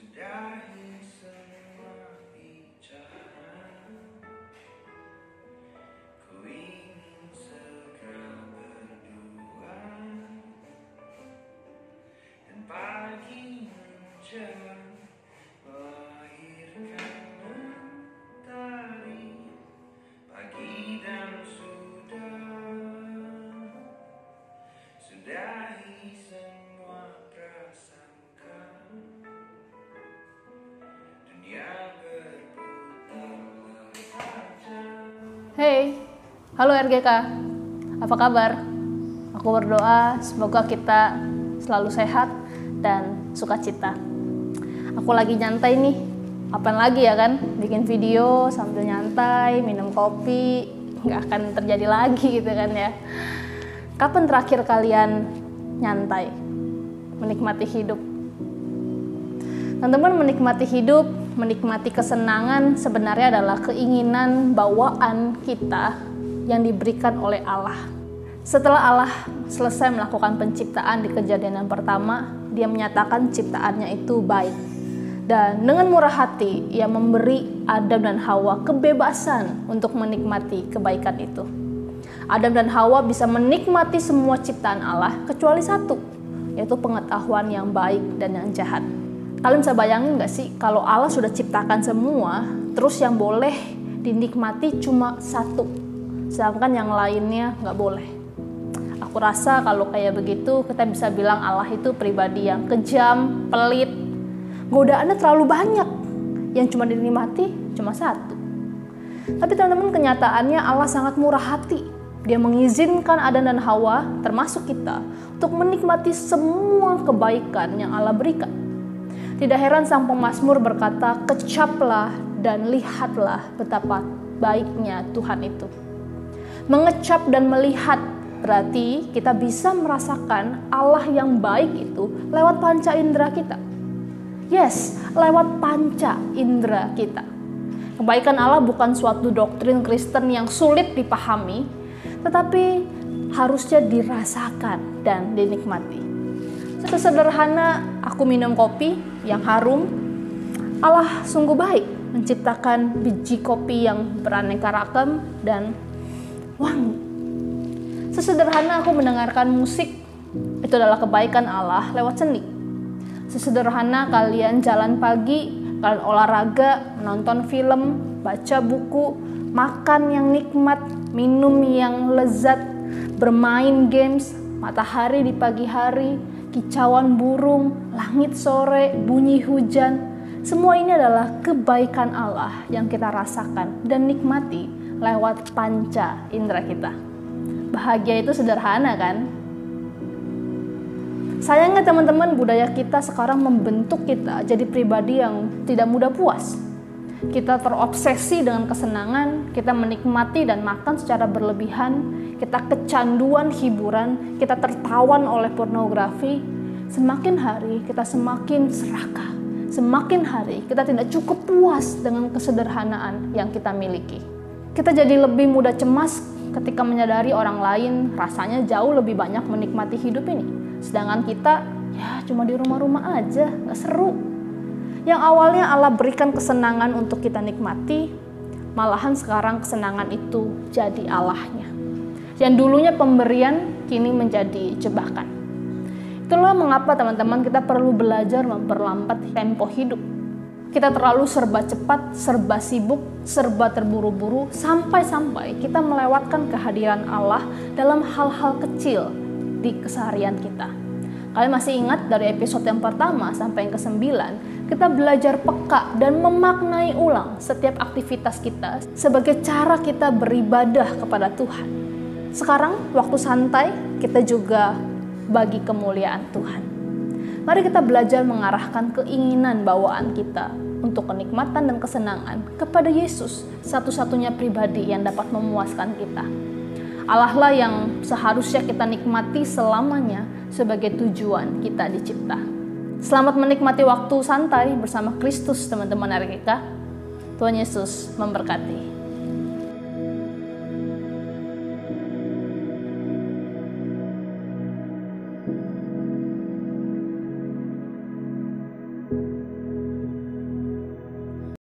Yeah. Hey, halo RGK, apa kabar? Aku berdoa semoga kita selalu sehat dan sukacita. Aku lagi nyantai nih, apa lagi ya kan? Bikin video sambil nyantai, minum kopi, nggak akan terjadi lagi gitu kan ya. Kapan terakhir kalian nyantai, menikmati hidup? Teman-teman menikmati hidup, menikmati kesenangan sebenarnya adalah keinginan bawaan kita yang diberikan oleh Allah. Setelah Allah selesai melakukan penciptaan di kejadian yang pertama, dia menyatakan ciptaannya itu baik. Dan dengan murah hati, ia memberi Adam dan Hawa kebebasan untuk menikmati kebaikan itu. Adam dan Hawa bisa menikmati semua ciptaan Allah kecuali satu, yaitu pengetahuan yang baik dan yang jahat. Kalian bisa bayangin nggak sih kalau Allah sudah ciptakan semua, terus yang boleh dinikmati cuma satu, sedangkan yang lainnya nggak boleh. Aku rasa kalau kayak begitu kita bisa bilang Allah itu pribadi yang kejam, pelit, godaannya terlalu banyak, yang cuma dinikmati cuma satu. Tapi teman-teman kenyataannya Allah sangat murah hati. Dia mengizinkan Adam dan Hawa, termasuk kita, untuk menikmati semua kebaikan yang Allah berikan. Tidak heran sang pemazmur berkata, "Kecaplah dan lihatlah betapa baiknya Tuhan itu." Mengecap dan melihat berarti kita bisa merasakan Allah yang baik itu lewat panca indera kita. Yes, lewat panca indera kita. Kebaikan Allah bukan suatu doktrin Kristen yang sulit dipahami, tetapi harusnya dirasakan dan dinikmati. Sesederhana aku minum kopi yang harum, Allah sungguh baik menciptakan biji kopi yang beraneka ragam dan wangi. Sesederhana aku mendengarkan musik, itu adalah kebaikan Allah lewat seni. Sesederhana kalian jalan pagi, kalian olahraga, menonton film, baca buku, makan yang nikmat, minum yang lezat, bermain games, matahari di pagi hari, kicauan burung, langit sore, bunyi hujan. Semua ini adalah kebaikan Allah yang kita rasakan dan nikmati lewat panca indera kita. Bahagia itu sederhana kan? Sayangnya teman-teman budaya kita sekarang membentuk kita jadi pribadi yang tidak mudah puas. Kita terobsesi dengan kesenangan, kita menikmati dan makan secara berlebihan, kita kecanduan hiburan, kita tertawan oleh pornografi. Semakin hari kita semakin serakah, semakin hari kita tidak cukup puas dengan kesederhanaan yang kita miliki. Kita jadi lebih mudah cemas ketika menyadari orang lain rasanya jauh lebih banyak menikmati hidup ini. Sedangkan kita ya cuma di rumah-rumah aja, nggak seru. Yang awalnya Allah berikan kesenangan untuk kita nikmati, malahan sekarang kesenangan itu jadi Allahnya. Yang dulunya pemberian kini menjadi jebakan. Itulah mengapa teman-teman kita perlu belajar memperlambat tempo hidup. Kita terlalu serba cepat, serba sibuk, serba terburu-buru, sampai-sampai kita melewatkan kehadiran Allah dalam hal-hal kecil di keseharian kita. Kalian masih ingat dari episode yang pertama sampai yang ke-9, kita belajar peka dan memaknai ulang setiap aktivitas kita sebagai cara kita beribadah kepada Tuhan. Sekarang waktu santai, kita juga bagi kemuliaan Tuhan. Mari kita belajar mengarahkan keinginan bawaan kita untuk kenikmatan dan kesenangan kepada Yesus, satu-satunya pribadi yang dapat memuaskan kita. Allah lah yang seharusnya kita nikmati selamanya sebagai tujuan kita dicipta. Selamat menikmati waktu santai bersama Kristus teman-teman RGK. Tuhan Yesus memberkati.